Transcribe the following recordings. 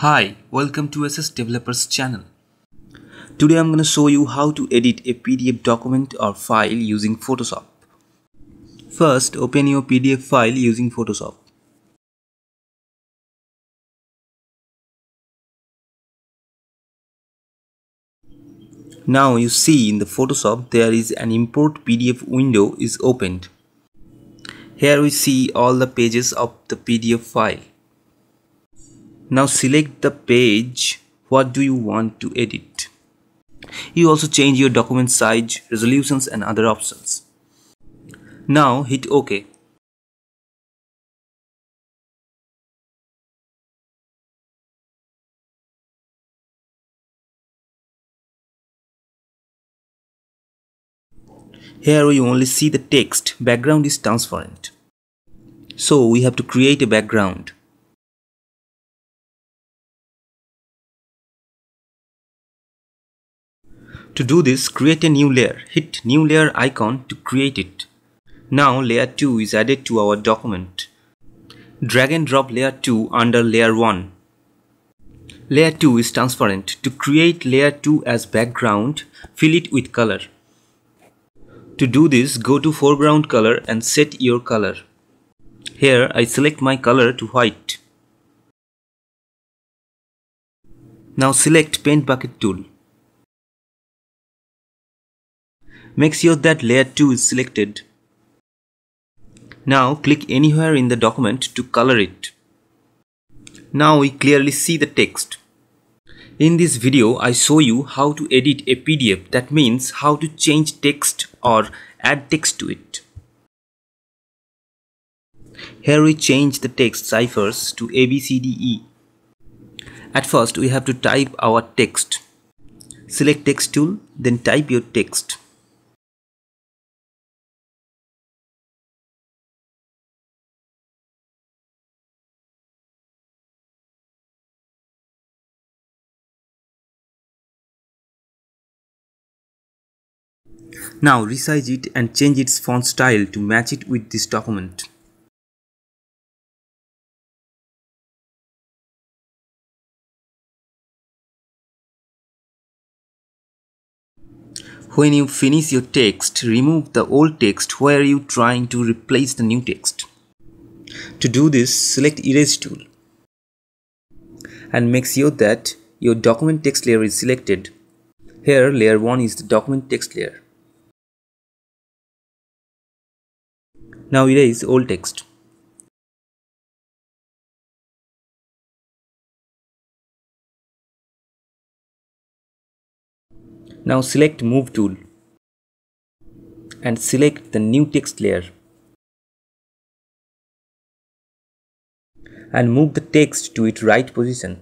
Hi, welcome to SS Developers channel. Today I'm going to show you how to edit a PDF document or file using Photoshop. First, open your PDF file using Photoshop. Now you see in the Photoshop there is an import PDF window is opened. Here we see all the pages of the PDF file. Now select the page what do you want to edit. You also change your document size, resolutions and other options. Now hit OK. Here we only see the text, background is transparent. So we have to create a background. To do this, create a new layer. Hit new layer icon to create it. Now layer 2 is added to our document. Drag and drop layer 2 under layer 1. Layer 2 is transparent. To create layer 2 as background, fill it with color. To do this, go to foreground color and set your color. Here I select my color to white. Now select paint bucket tool. Make sure that layer 2 is selected. Now click anywhere in the document to color it. Now we clearly see the text. In this video, I show you how to edit a PDF that means how to change text or add text to it. Here we change the text ciphers to ABCDE. At first we have to type our text. Select text tool, then type your text. Now resize it and change its font style to match it with this document. When you finish your text, remove the old text where you trying to replace the new text. To do this, select Erase tool and make sure that your document text layer is selected. Here, layer 1 is the document text layer. Now erase old text. Now select move tool and select the new text layer and move the text to its right position.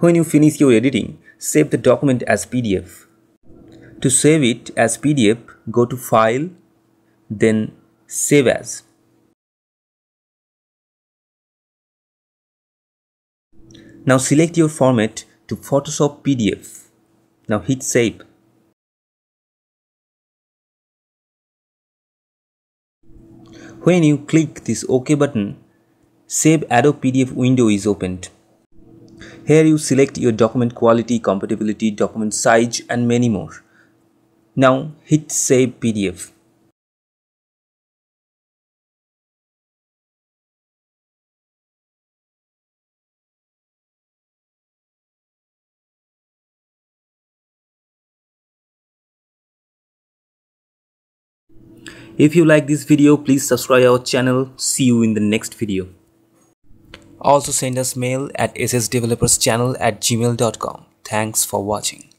When you finish your editing, save the document as PDF. To save it as PDF, go to File, then Save As. Now select your format to Photoshop PDF. Now hit Save. When you click this OK button, Save Adobe PDF window is opened. Here you select your document quality, compatibility, document size and many more. Now hit save PDF. If you like this video, please subscribe our channel. See you in the next video. Also send us mail at ssdeveloperschannel at gmail.com. Thanks for watching.